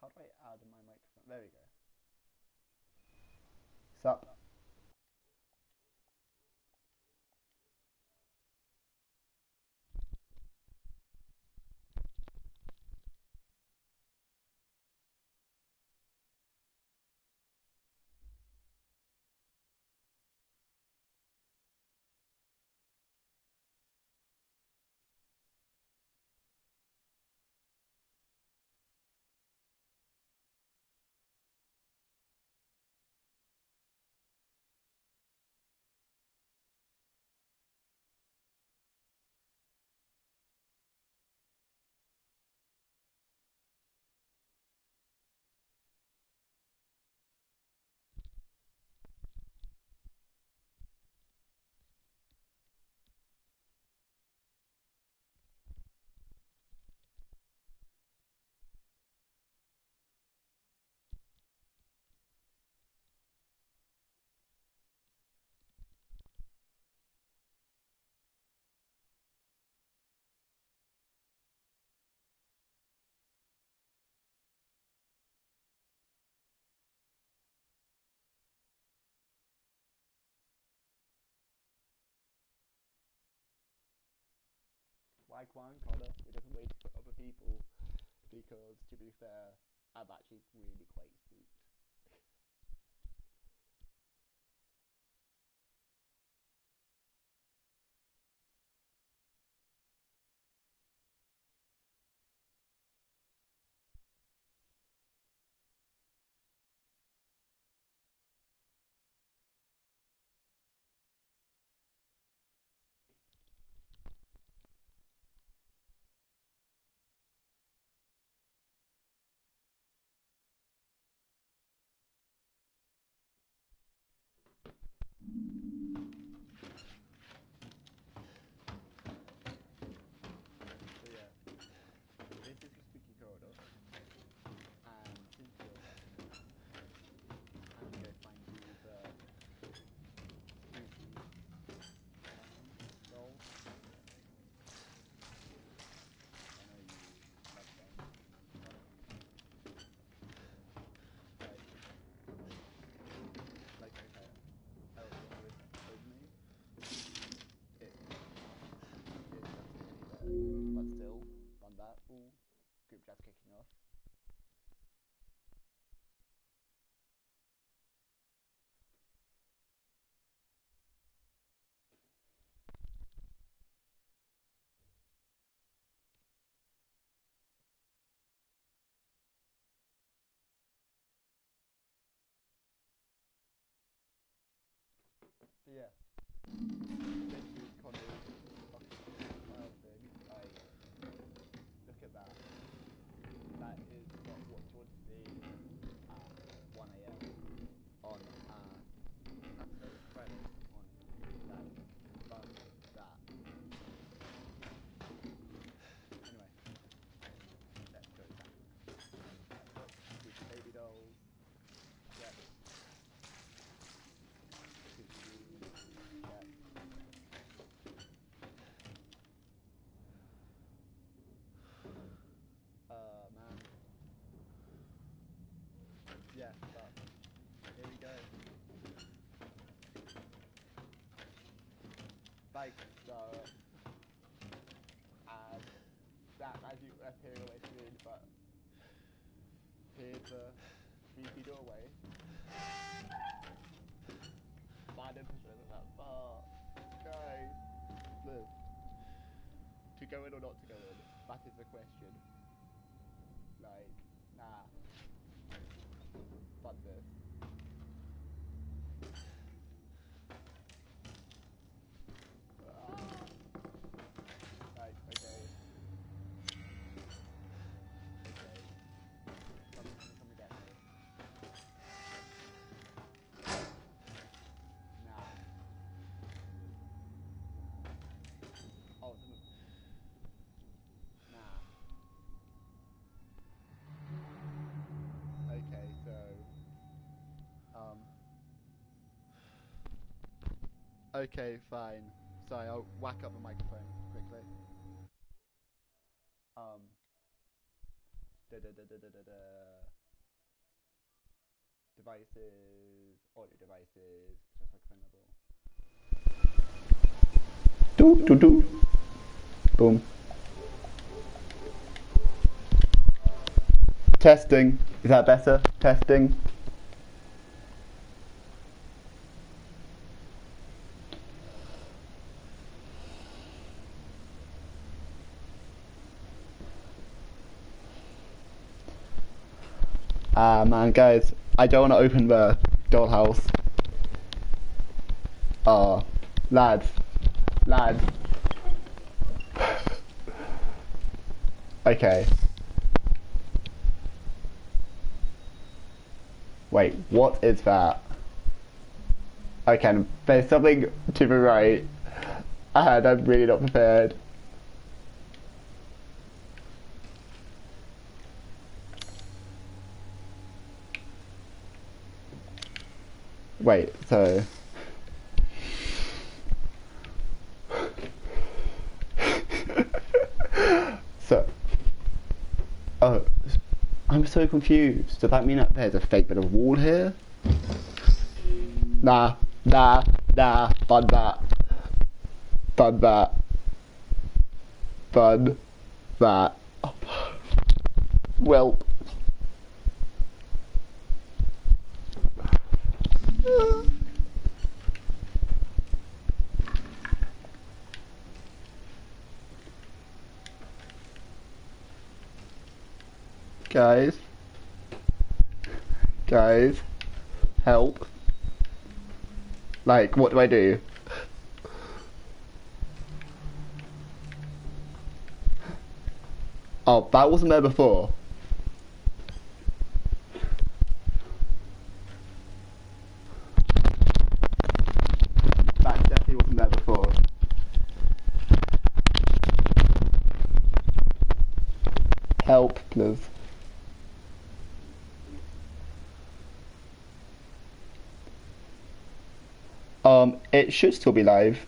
how do I add my microphone? There we go. Sup? Like one Connor, we're just waiting for other people because to be fair, I'm actually really quite spooked. Yeah, this is Connor's fucking smile thing. Like, look at that. That is not what you want to see at 1 a.m. on uh, Saturday, Friday morning. Like, fuck that. Anyway, let's go back. These baby dolls. Yep. Yep. Uh, man. Yeah, but here we go. Like, so, and that as you appear away screen, but here's the creepy doorway. Bad episode of that part. Guys, look. To go in or not to go in? That is the question. Like, nah. Fuck this. Okay, fine. Sorry, I'll whack up the microphone quickly. Um... Da da da da da da da. devices, audio devices, just microphone level. Do do do. Boom. Testing. Is that better? Testing. Man, guys, I don't want to open the dollhouse. Oh, lads, lads. okay. Wait, what is that? Okay, there's something to the right, and I'm really not prepared. Wait, so... so... Oh, I'm so confused. Does that mean that there's a fake bit of wall here? Nah, nah, nah, fun that. Fun that. Fun that. Well. Guys. Guys. Help. Like, what do I do? Oh, that wasn't there before. That definitely wasn't there before. Help, please. Um, it should still be live.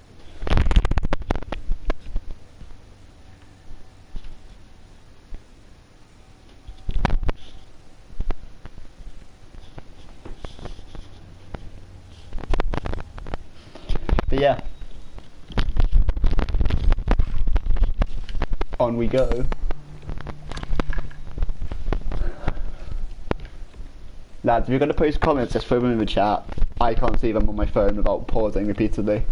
But yeah. On we go. Lads, going to post comments, just throw them in the chat. I can't see them on my phone without pausing repeatedly.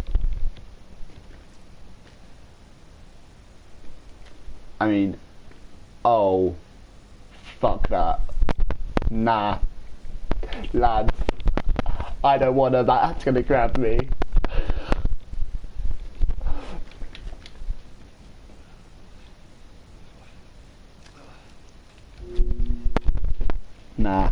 I mean, oh, fuck that. Nah. Lads, I don't want to, that's gonna grab me. Nah.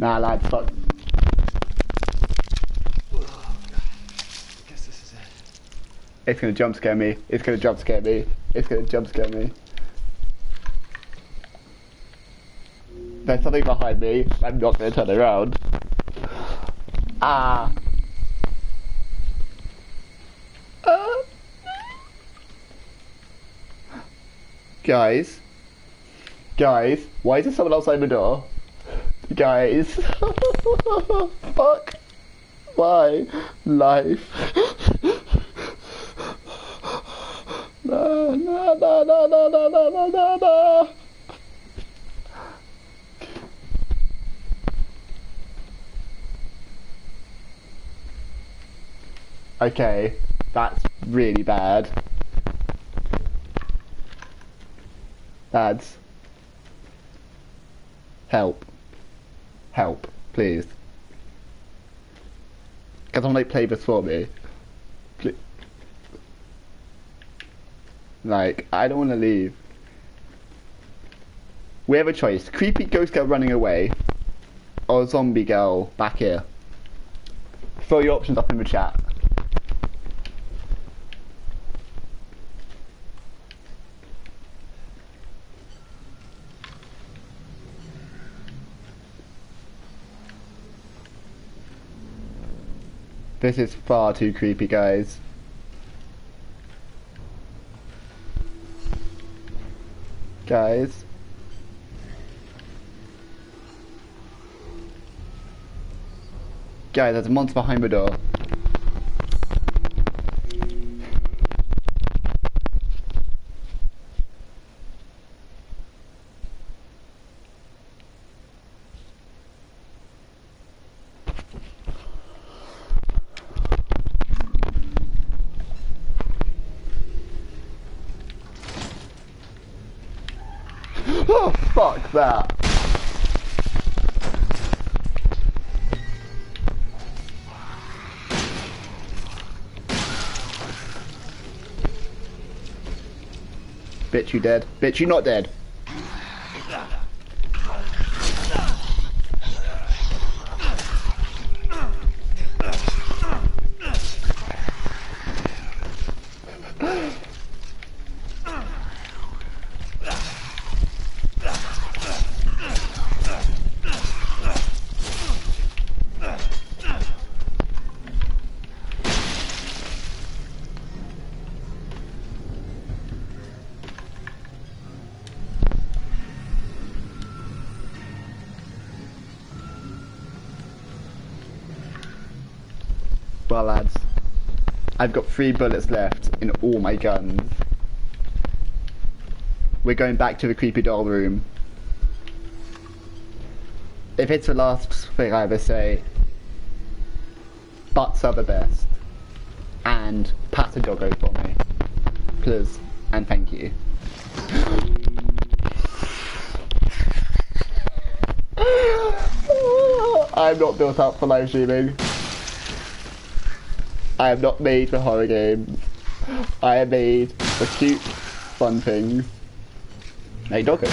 Nah, lads, fuck. guess this is it. It's gonna jump scare me. It's gonna jump scare me. It's gonna jump scare me. There's something behind me. I'm not gonna turn around. Ah. Ah. Guys. Guys, why is there someone outside the door? Guys. Fuck. Why? Life. No, no, no, no, no, no, no, no, no. Okay, that's really bad. Lads. Help. Help, please. Can someone like play this for me? Please. Like, I don't want to leave. We have a choice. Creepy ghost girl running away. Or zombie girl back here. Throw your options up in the chat. This is far too creepy, guys. Guys. Guys, there's a monster behind the door. oh, fuck that. Bitch, you dead. Bitch, you not dead. Well, lads, I've got three bullets left in all my guns. We're going back to the creepy doll room. If it's the last thing I ever say, butts are the best. And pat a doggo for me. Please. And thank you. I'm not built up for live streaming. I am not made for horror games. I am made for cute, fun things. Hey, doggo.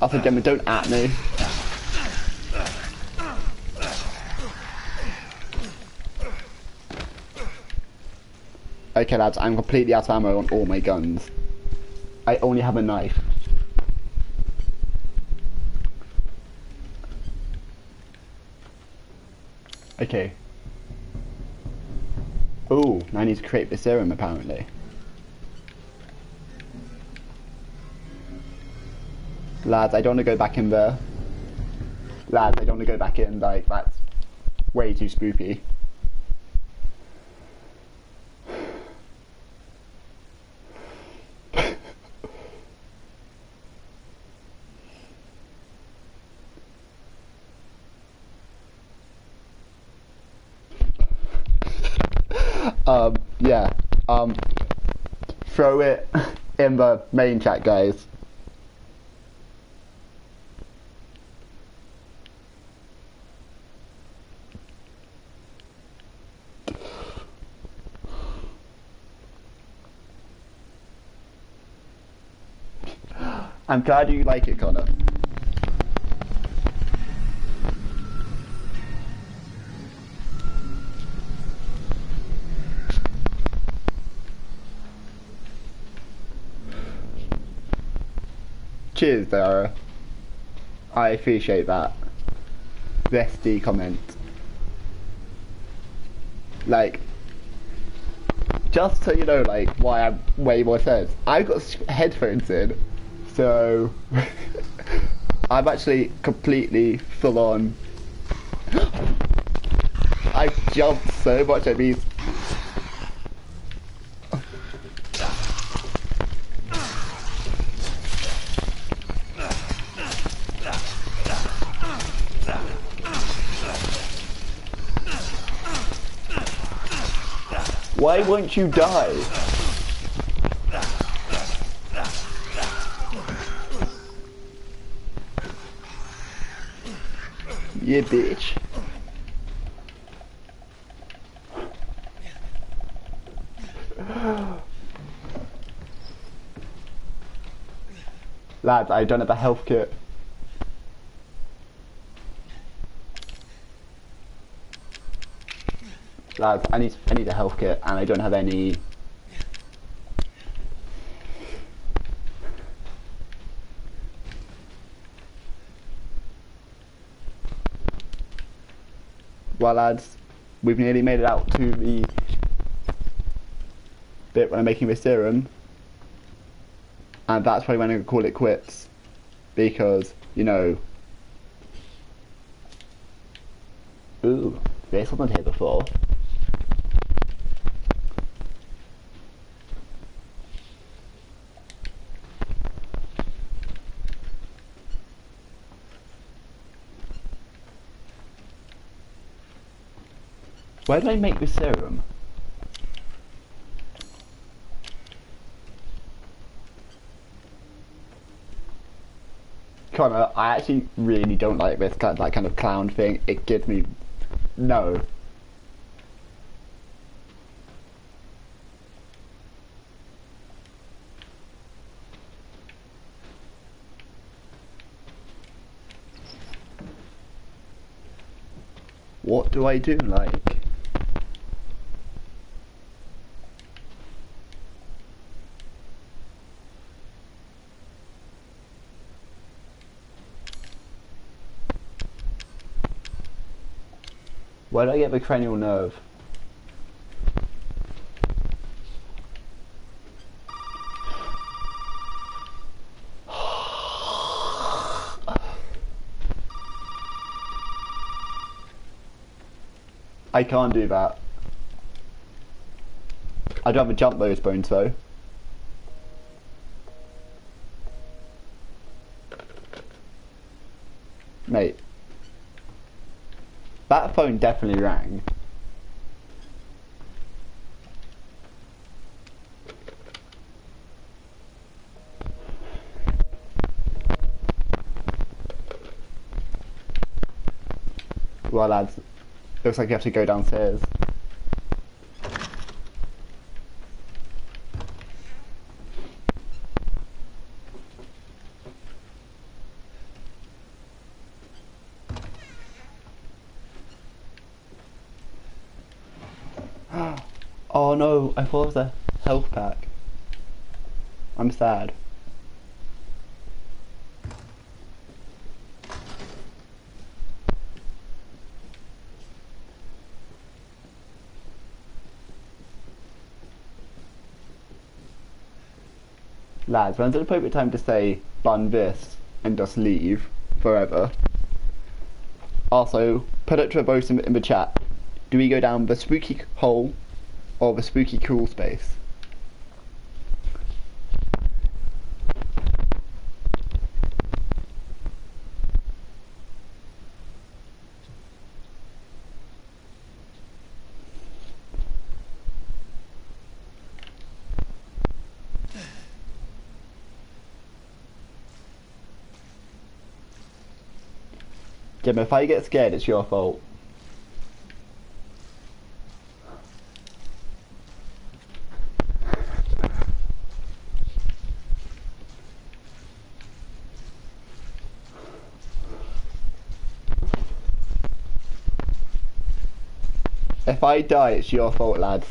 Also, Gemma, don't at me. Okay, lads, I'm completely out of ammo on all my guns. I only have a knife. Okay. Oh, now I need to create the serum apparently. Lads, I don't want to go back in there. Lads, I don't want to go back in, like, that's way too spooky. Um, yeah. Um, throw it in the main chat, guys. I'm glad you like it, Connor. Cheers, Dara. I appreciate that. Bestie comment. Like, just so you know, like, why I'm way more sense. I've got headphones in, so I'm actually completely full on. I've jumped so much at these. Won't you die? Yeah, bitch. Lads, I don't have a health kit. Lads, I need I need a health kit and I don't have any Well, lads, we've nearly made it out to the bit when I'm making this serum. And that's probably when I'm going to call it quits. Because, you know... Ooh, this wasn't here before. Where did I make the serum? Connor, I actually really don't like this kind that kind of clown thing. It gives me no. What do I do like? Where do I get the cranial nerve? I can't do that. I don't have a jump those bones though. Mate. That phone definitely rang. Well lads, looks like you have to go downstairs. oh thought it was health pack. I'm sad. Lads, when's the appropriate time to say bun this and just leave forever? Also, put it to a vote in the chat. Do we go down the spooky hole or the spooky cool space? Jim, if I get scared, it's your fault. If I die, it's your fault, lads.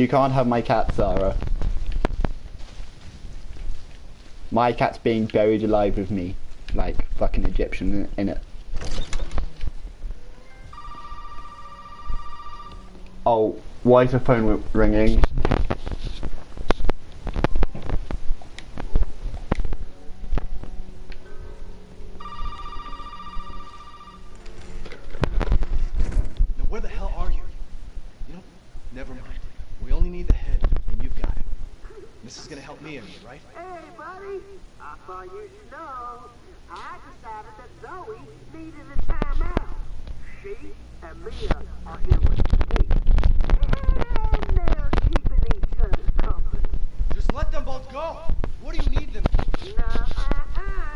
You can't have my cat, Sarah. My cat's being buried alive with me, like fucking Egyptian in it. Oh, why is the phone ringing? Right? Hey, buddy. Uh, I thought you should know. I decided that Zoe needed a timeout. She and Mia are here with me. And they're keeping each other company. Just let them both go. What do you need them? Nah, uh, uh.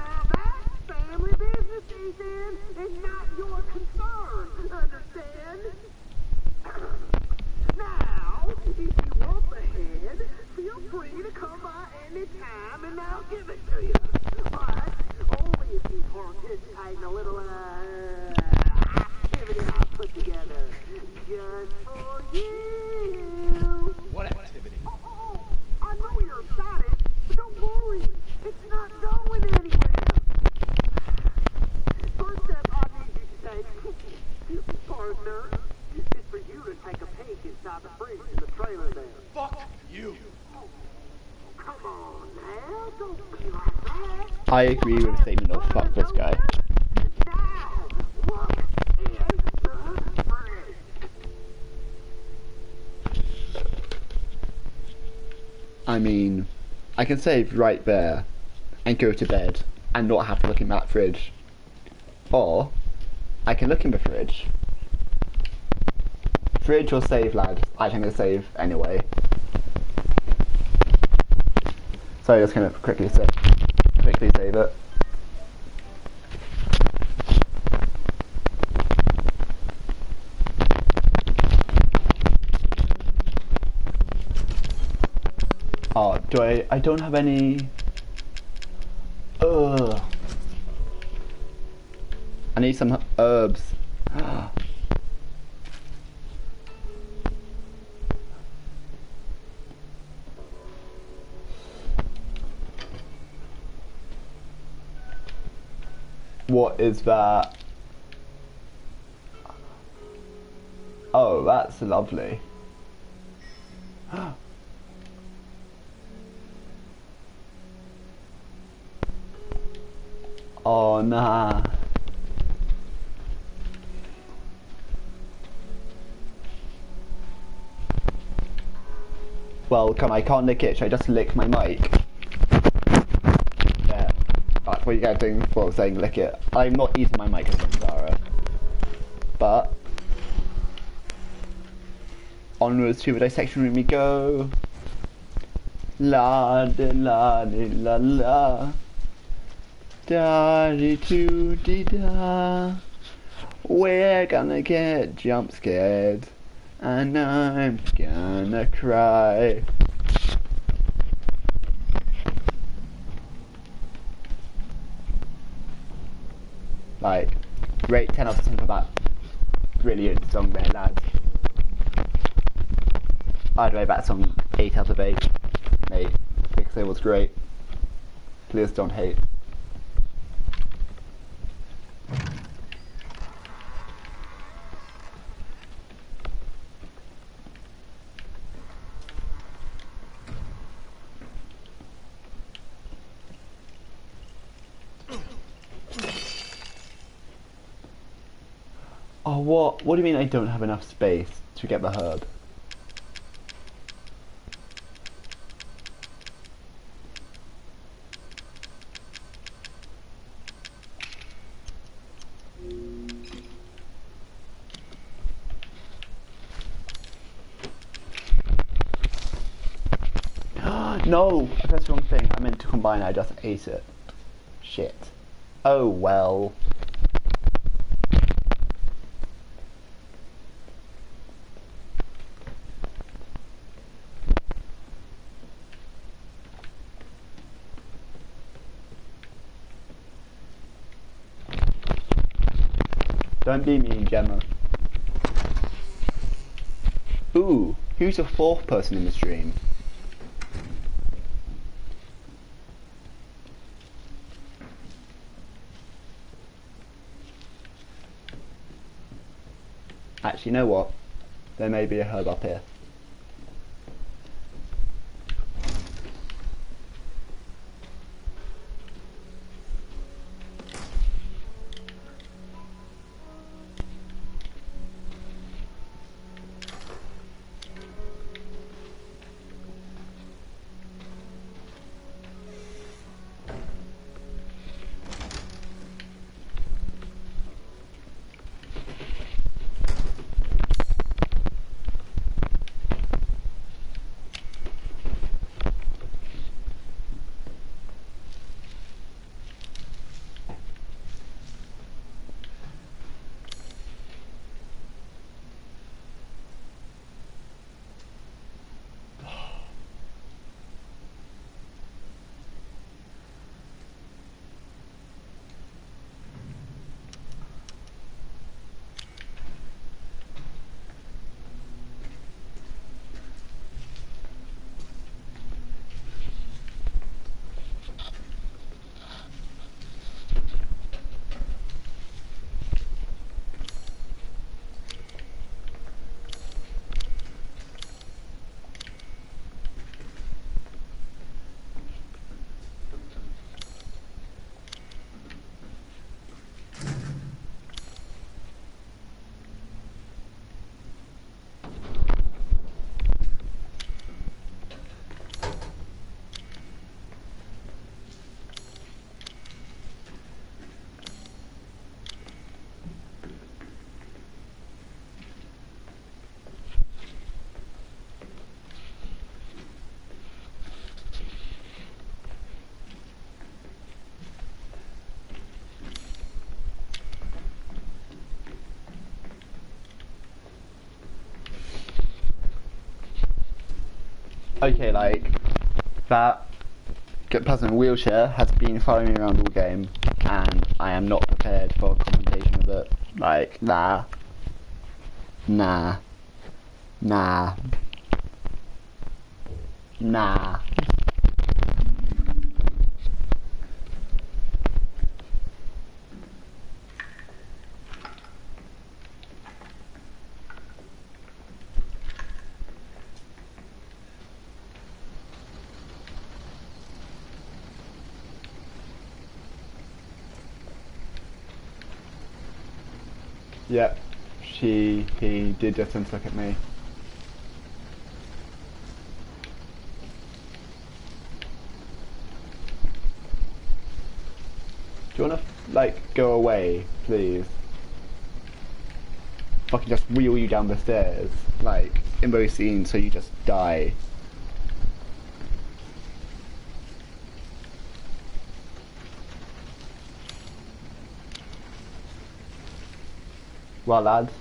I agree with the statement of fuck this guy. I mean, I can save right there and go to bed and not have to look in that fridge. Or, I can look in the fridge. Fridge or save, lad. I think gonna save anyway. So I just gonna quickly save, Oh, do I? I don't have any. Ugh. I need some herbs. what is that? Oh, that's lovely. Oh nah. Well, come, I can't lick it. Should I just lick my mic? What you get doing for saying lick it. I'm not eating my microphone, Zara. But onwards to the dissection room we go. La de la de la la. Da dee doo dee da. We're gonna get jump scared. And I'm gonna cry. Like, rate 10 out of 10 for that brilliant song there, lads. I'd rate that song 8 out of 8. Mate, because it was great. Please don't hate. Oh, what? Do you mean I don't have enough space to get the herb? no! Pressed the wrong thing. I meant to combine, I just ate it. Shit. Oh well. Don't be mean, Gemma. Ooh, who's the fourth person in the stream? Actually, you know what? There may be a herb up here. Okay, like that person in a wheelchair has been following me around all game, and I am not prepared for a confrontation with it. Like, nah, nah, nah, nah. Yep, she, he did just look at me. Do you wanna, like, go away, please? Fucking just wheel you down the stairs, like, in both scenes, so you just die. Well, lads.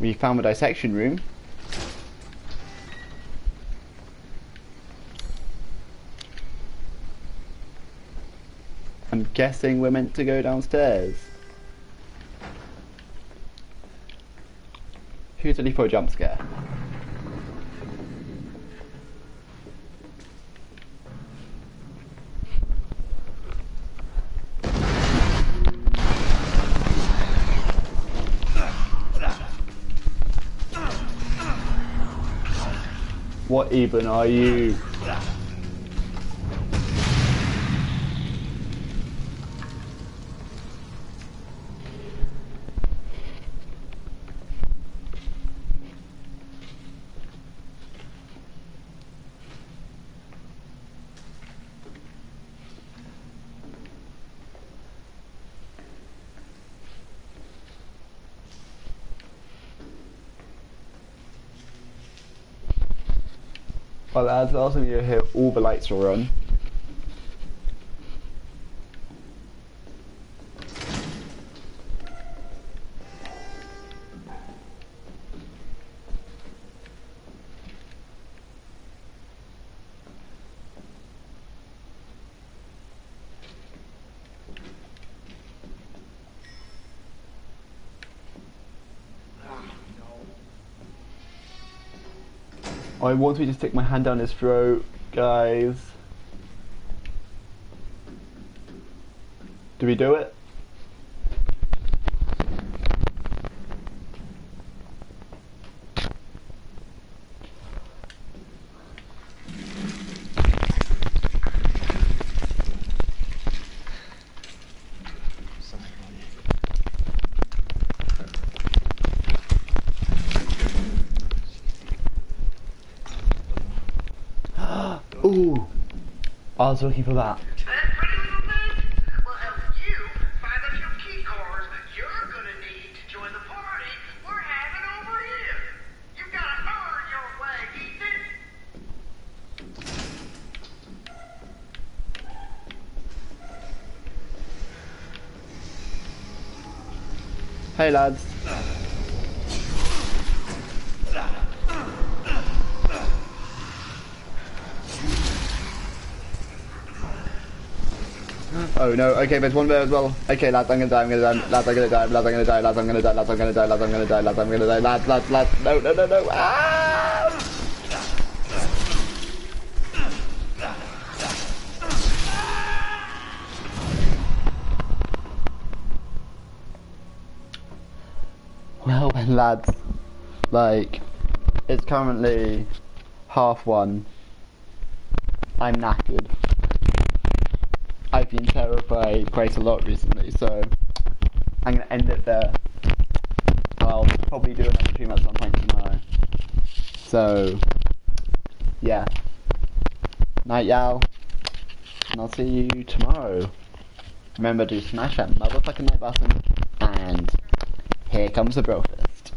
We found the dissection room. I'm guessing we're meant to go downstairs. Who's ready for a jump scare? Even are you? Well, as last time you here, all the lights are on. I want to stick my hand down his throat, guys. Do we do it? Something wrong. Ooh, I was looking for that. That pretty little thing will help you find out your key cards that you're gonna need to join the party we're having over here. You gotta earn your way, Ethan. Hey lads. Oh no, okay, there's one there as well. Okay, lads, I'm gonna die, I'm gonna die, lads, I'm gonna die, lads, I'm gonna die, lads, I'm gonna die, lads, I'm gonna die, lads, I'm gonna die, lads, I'm gonna die, lads, lads, lads, no, no, no, no, ah! Then, lads, like, it's currently half one. I'm knackered. I've been terrified quite a lot recently, so I'm gonna end it there. I'll probably do another stream at some point tomorrow. So, yeah. Night, y'all. And I'll see you tomorrow. Remember to smash that motherfucking like button, and here comes the brofist.